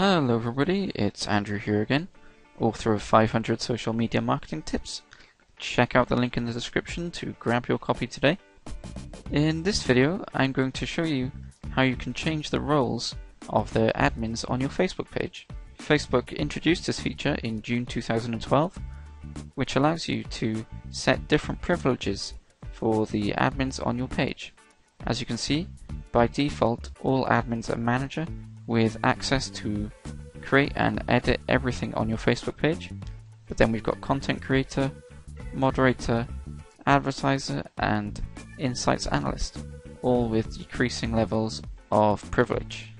Hello everybody, it's Andrew here again, author of 500 social media marketing tips. Check out the link in the description to grab your copy today. In this video, I'm going to show you how you can change the roles of the admins on your Facebook page. Facebook introduced this feature in June 2012, which allows you to set different privileges for the admins on your page. As you can see, by default, all admins are manager with access to create and edit everything on your Facebook page. But then we've got content creator, moderator, advertiser, and insights analyst, all with decreasing levels of privilege.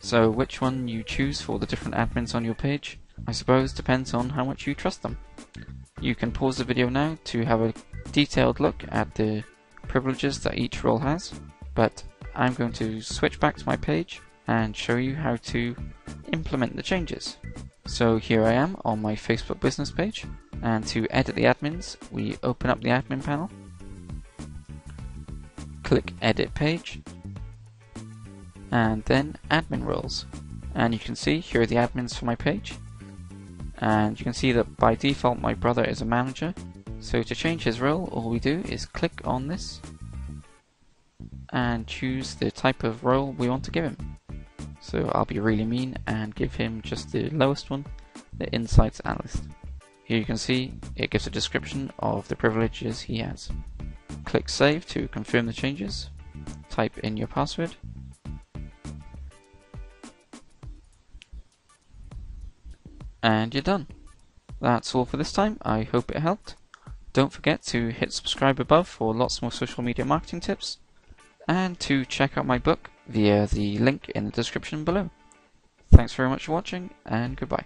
So which one you choose for the different admins on your page, I suppose depends on how much you trust them. You can pause the video now to have a detailed look at the privileges that each role has, but I'm going to switch back to my page and show you how to implement the changes. So here I am on my Facebook business page and to edit the admins we open up the admin panel, click edit page and then admin roles and you can see here are the admins for my page and you can see that by default my brother is a manager so to change his role all we do is click on this and choose the type of role we want to give him. So I'll be really mean and give him just the lowest one, the Insights Analyst. Here you can see it gives a description of the privileges he has. Click Save to confirm the changes. Type in your password. And you're done. That's all for this time. I hope it helped. Don't forget to hit subscribe above for lots more social media marketing tips and to check out my book via the link in the description below. Thanks very much for watching and goodbye.